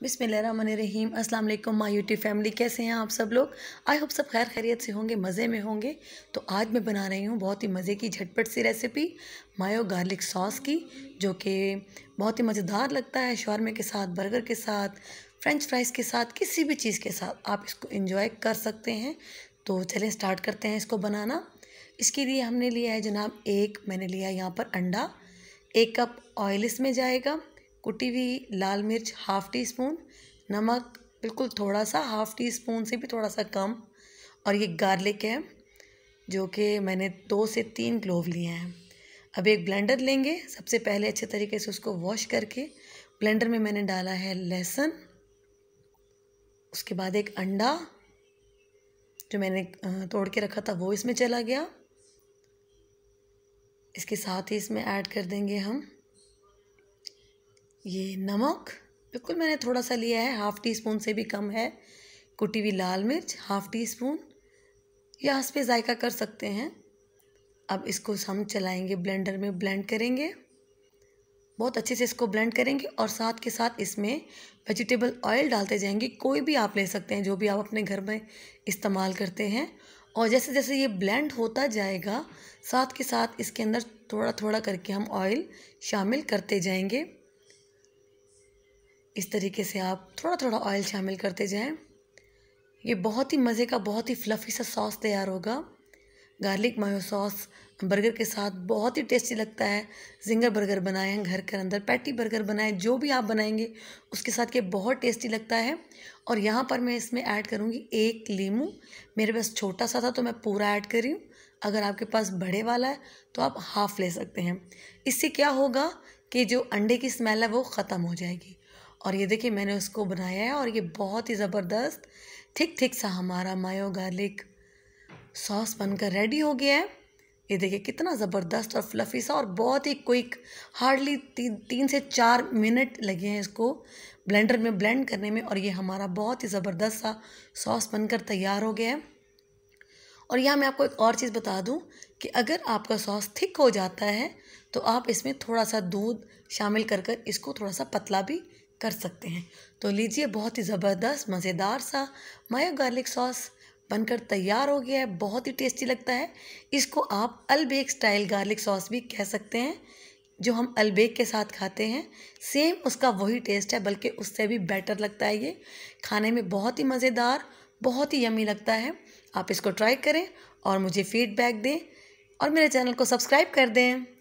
बिसमीम अस्सलाम वालेकुम माय यूट्यूब फैमिली, कैसे हैं आप सब लोग? आई होप सब खैर खैरियत से होंगे, मज़े में होंगे। तो आज मैं बना रही हूँ बहुत ही मज़े की, झटपट सी रेसिपी, मायो गार्लिक सॉस की, जो कि बहुत ही मज़ेदार लगता है शॉर्मे के साथ, बर्गर के साथ, फ्रेंच फ्राइज़ के साथ, किसी भी चीज़ के साथ। आप इसको इंजॉय कर सकते हैं। तो चलें स्टार्ट करते हैं इसको बनाना। इसके लिए हमने लिया है जनाब एक, मैंने लिया यहाँ पर अंडा। एक कप ऑयल इसमें जाएगा। कुटी हुई लाल मिर्च हाफ़ टी स्पून नमक बिल्कुल थोड़ा सा हाफ़ टी स्पून से भी थोड़ा सा कम, और ये गार्लिक है, जो कि मैंने दो से तीन क्लोव लिए हैं। अब एक ब्लेंडर लेंगे, सबसे पहले अच्छे तरीके से उसको वॉश करके ब्लेंडर में मैंने डाला है लहसुन, उसके बाद एक अंडा, जो मैंने तोड़ के रखा था वो इसमें चला गया। इसके साथ ही इसमें ऐड कर देंगे हम ये नमक, बिल्कुल मैंने थोड़ा सा लिया है, हाफ़ टी स्पून से भी कम है। कुटी हुई लाल मिर्च, हाफ़ टी स्पून या इस पर जायका कर सकते हैं। अब इसको हम चलाएँगे, ब्लेंडर में ब्लेंड करेंगे। बहुत अच्छे से इसको ब्लेंड करेंगे और साथ के साथ इसमें वेजिटेबल ऑयल डालते जाएँगे। कोई भी आप ले सकते हैं, जो भी आप अपने घर में इस्तेमाल करते हैं। और जैसे जैसे ये ब्लेंड होता जाएगा, साथ के साथ इसके अंदर थोड़ा थोड़ा करके हम ऑयल शामिल करते जाएँगे। इस तरीके से आप थोड़ा थोड़ा ऑयल शामिल करते जाएँ। ये बहुत ही मज़े का, बहुत ही फ्लफ़ी सा सॉस तैयार होगा। गार्लिक मायो सॉस बर्गर के साथ बहुत ही टेस्टी लगता है। जिंगर बर्गर बनाए हैं घर के अंदर पैटी बर्गर बनाए, जो भी आप बनाएँगे, उसके साथ ये बहुत टेस्टी लगता है। और यहाँ पर मैं इसमें ऐड करूँगी एक लीमू। मेरे पास छोटा सा था तो मैं पूरा ऐड कर हूँ। अगर आपके पास बड़े वाला है तो आप हाफ़ ले सकते हैं। इससे क्या होगा कि जो अंडे की स्मेल है, वो ख़त्म हो जाएगी। और ये देखिए मैंने उसको बनाया है और ये बहुत ही ज़बरदस्त थिक थिक सा हमारा मायो गार्लिक सॉस बनकर रेडी हो गया है। ये देखिए कितना ज़बरदस्त और फ्लफ़ी सा और बहुत ही क्विक हार्डली ती, तीन से चार मिनट लगे हैं इसको ब्लेंडर में ब्लेंड करने में और ये हमारा बहुत ही ज़बरदस्त सा सॉस बनकर तैयार हो गया है। और यहाँ मैं आपको एक और चीज़ बता दूँ कि अगर आपका सॉस थिक हो जाता है तो आप इसमें थोड़ा सा दूध शामिल कर कर इसको थोड़ा सा पतला भी कर सकते हैं। तो लीजिए, बहुत ही ज़बरदस्त, मज़ेदार सा मायो गार्लिक सॉस बनकर तैयार हो गया है। बहुत ही टेस्टी लगता है। इसको आप अलबेक स्टाइल गार्लिक सॉस भी कह सकते हैं, जो हम अलबेक के साथ खाते हैं। सेम उसका वही टेस्ट है, बल्कि उससे भी बेटर लगता है ये। खाने में बहुत ही मज़ेदार, बहुत ही यमी लगता है। आप इसको ट्राई करें और मुझे फीडबैक दें और मेरे चैनल को सब्सक्राइब कर दें।